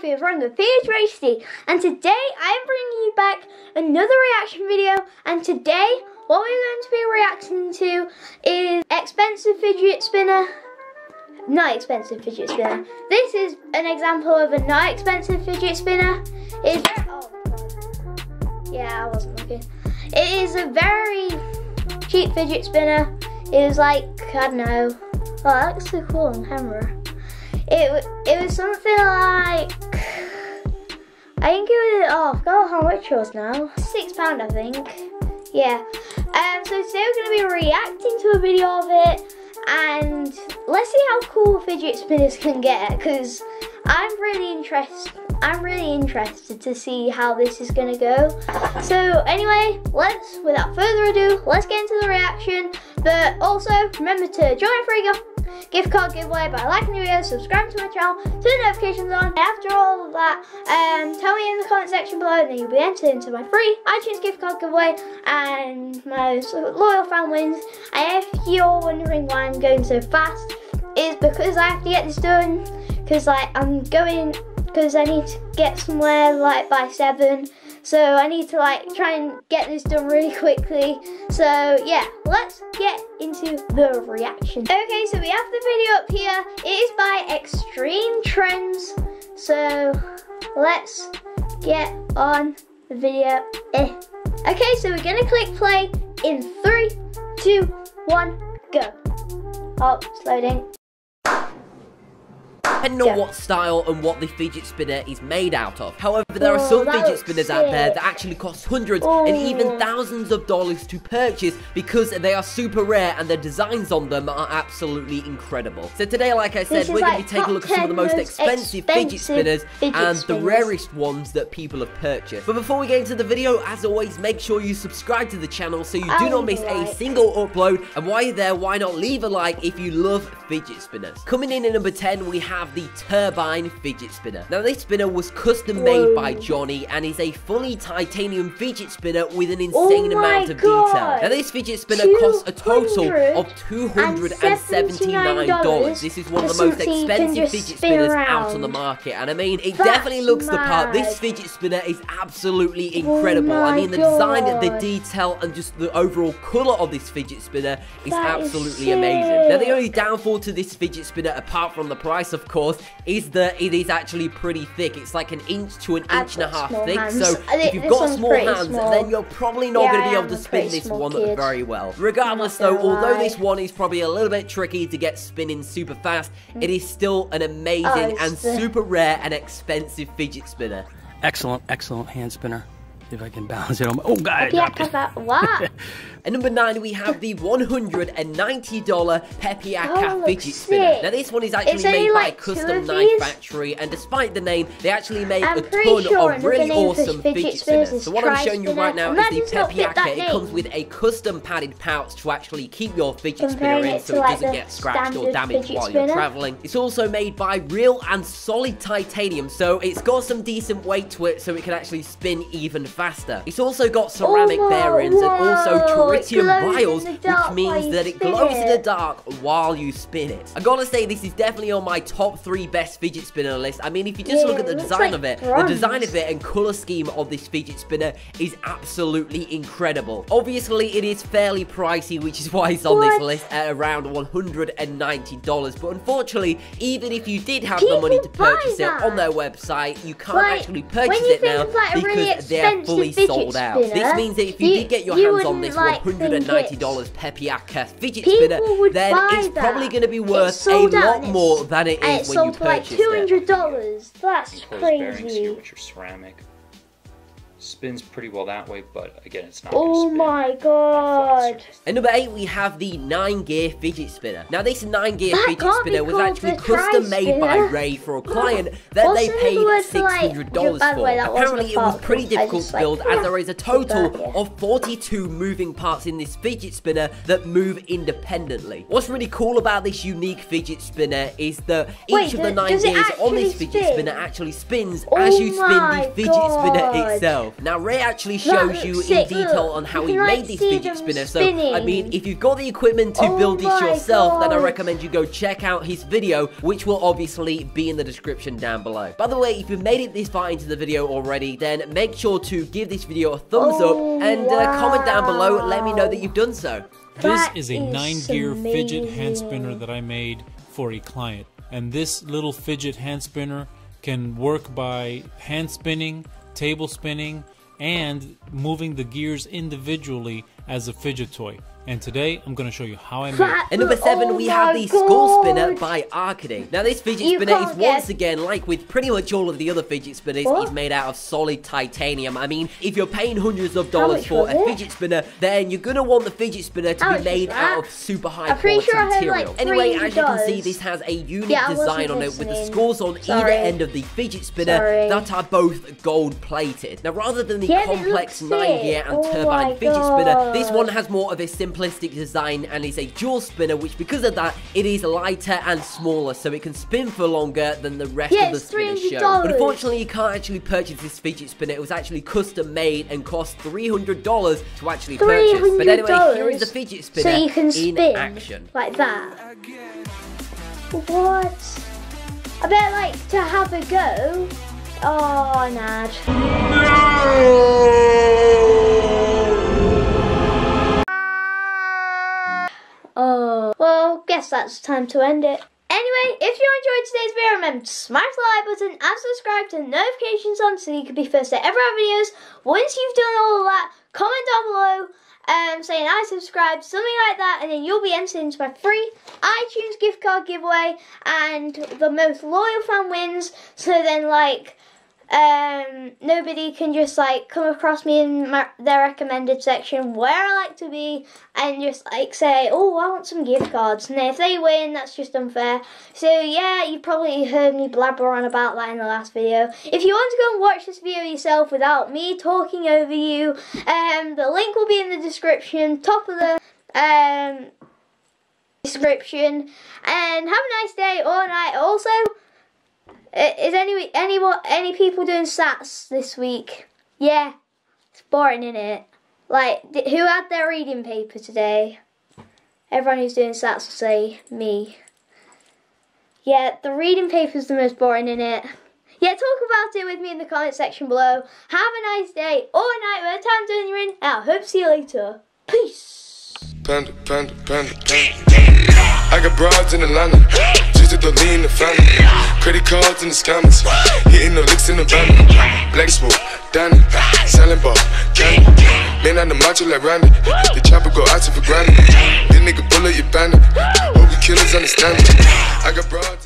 Sophia from the PhD and today I'm bringing you back another reaction video. And today what we're going to be reacting to is expensive fidget spinner. Not expensive fidget spinner. This is an example of a not expensive fidget spinner. It's oh yeah I wasn't looking. It is a very cheap fidget spinner. It was like I don't know. Oh that looks so cool on camera. It it was something like I think it was oh I forgot how much it was now. Six pound I think. Yeah. Um so today we're gonna be reacting to a video of it and let's see how cool fidget spinners can get because I'm really interested I'm really interested to see how this is gonna go. So anyway, let's without further ado, let's get into the reaction. But also remember to join Free gift card giveaway by liking the video, subscribing to my channel, turn the notifications on. After all of that, um, tell me in the comment section below and then you'll be entered into my free iTunes gift card giveaway and my loyal fan wins. And if you're wondering why I'm going so fast, is because I have to get this done because like I'm going because I need to get somewhere like by 7 so I need to like try and get this done really quickly. So yeah, let's get into the reaction. Okay, so we have the video up here. It is by Extreme Trends. So let's get on the video. Eh. Okay, so we're gonna click play in three, two, one, go. Oh, it's loading depending on what style and what the fidget spinner is made out of. However, there are oh, some fidget spinners sick. out there that actually cost hundreds and even oh. thousands of dollars to purchase because they are super rare and the designs on them are absolutely incredible. So today, like I said, we're going to be taking a look at some of the most expensive, expensive fidget spinners fidget and spinners. the rarest ones that people have purchased. But before we get into the video, as always, make sure you subscribe to the channel so you do not miss a single upload. And while you're there, why not leave a like if you love fidget spinners. Coming in at number 10, we have the Turbine Fidget Spinner. Now, this spinner was custom made by Johnny and is a fully titanium fidget spinner with an insane oh amount of God. detail. Now, this fidget spinner costs a total of $279. This is one of the most expensive fidget spinners around. out on the market. And I mean, it That's definitely looks mad. the part. This fidget spinner is absolutely oh incredible. Oh I mean, the God. design, the detail, and just the overall colour of this fidget spinner is that absolutely is amazing. Now, the only downfall to this fidget spinner, apart from the price, of course, course, is that it is actually pretty thick. It's like an inch to an inch and a half thick. Hands. So if you've got small hands, small. then you're probably not yeah, going to be able to spin this one kid. very well. Regardless though, although this one is probably a little bit tricky to get spinning super fast, mm. it is still an amazing oh, and super rare and expensive fidget spinner. Excellent, excellent hand spinner. If I can balance it on my... Oh, God, I dropped it. What? At number 9, we have the $190 Pepiaka fidget spinner. Now, this one is actually made like by a custom knife factory, and despite the name, they actually made I'm a ton sure of really awesome fidget spinners. So what I'm showing you right now is the Pepiaka. It comes with a custom padded pouch to actually keep your fidget spinner in so it, like doesn't get scratched or damaged while spinner. you're traveling. It's also made by real and solid titanium, so it's got some decent weight to it so it can actually spin even faster. It's also got ceramic oh, bearings whoa. and also tritium vials, which means that it glows it. in the dark while you spin it. I gotta say, this is definitely on my top three best fidget spinner list. I mean, if you just yeah, look at the design like of it, bronze. the design of it and color scheme of this fidget spinner is absolutely incredible. Obviously, it is fairly pricey, which is why it's on what? this list at around $190. But unfortunately, even if you did have People the money to purchase it on their website, you can't like, actually purchase it now because really they're fully sold out. Spinner, this means that if you, you did get your hands on this like $190 Pepiaka fidget spinner, then it's that. probably going to be worth a lot more than it is when you purchase it. It's sold for like $200. That's crazy. which are ceramic spins pretty well that way, but again, it's not. Oh my god! At number eight, we have the nine gear fidget spinner. Now, this nine gear that fidget spinner was actually custom made by Ray for a client that they paid six hundred dollars for. Way, Apparently, it was pretty difficult to build, like, as there is a total of forty-two moving parts in this fidget spinner that move independently. What's really cool about this unique fidget spinner is that Wait, each of the nine gears on this fidget spin? spinner actually spins oh as you spin the fidget god. spinner itself. Himself. Now Ray actually shows you in detail look. on how he made this fidget spinner. Spinning. So I mean, if you've got the equipment to oh build this yourself, God. then I recommend you go check out his video, which will obviously be in the description down below. By the way, if you've made it this far into the video already, then make sure to give this video a thumbs oh, up and wow. uh, comment down below. Let me know that you've done so. That this is a nine gear fidget hand spinner that I made for a client. And this little fidget hand spinner can work by hand spinning, table spinning, and moving the gears individually as a fidget toy. And today, I'm going to show you how I made it. At number 7, oh we have the God. Skull Spinner by Arcade. Now, this fidget you spinner is once again, like with pretty much all of the other fidget spinners, what? is made out of solid titanium. I mean, if you're paying hundreds of dollars for a fidget spinner, then you're going to want the fidget spinner to how be made out of super high quality sure material. Like anyway, as you can see, this has a unique yeah, design on it with the skulls on Sorry. either end of the fidget spinner Sorry. that are both gold plated. Now, rather than the yeah, complex 9 gear and oh turbine fidget spinner, this one has more of a simple simplistic design and is a dual spinner, which because of that, it is lighter and smaller, so it can spin for longer than the rest yeah, of the spinners show. But unfortunately, you can't actually purchase this fidget spinner. It was actually custom made and cost $300 to actually purchase. But anyway, here is the fidget spinner so you can spin in action. Like that. What? I bet like to have a go. Oh, Nad. No! Guess that's time to end it. Anyway, if you enjoyed today's video, remember to smash the like button and subscribe to notifications on so you can be first to ever have videos. Once you've done all of that, comment down below um, saying I subscribe, something like that, and then you'll be entered into my free iTunes gift card giveaway, and the most loyal fan wins. So then, like, um, nobody can just like come across me in my, their recommended section where I like to be and just like say, oh, I want some gift cards. And if they win, that's just unfair. So yeah, you probably heard me blabber on about that in the last video. If you want to go and watch this video yourself without me talking over you, um, the link will be in the description, top of the um, description. And have a nice day or night. Also, Uh, is any anyone any people doing SATs this week? Yeah, it's boring, isn't it? Like, who had their reading paper today? Everyone who's doing SATs will say me. Yeah, the reading paper is the most boring, isn't it? Yeah, talk about it with me in the comment section below. Have a nice day or night, whatever time zone you're in, I hope to see you later. Peace. Panda, panda, panda, I got broads in Atlanta, just to lean the family. Credit cards in the scammers, hitting the licks in the van. Black smoke, Danny, selling ball, candy. Man on the macho like Randy, the chopper go out for granted. This nigga bullet, you bandit. Hope the killers understand me. I got broads.